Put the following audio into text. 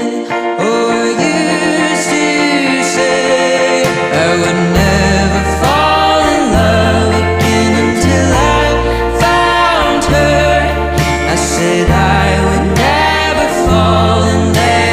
Oh, you used to say I wouldn't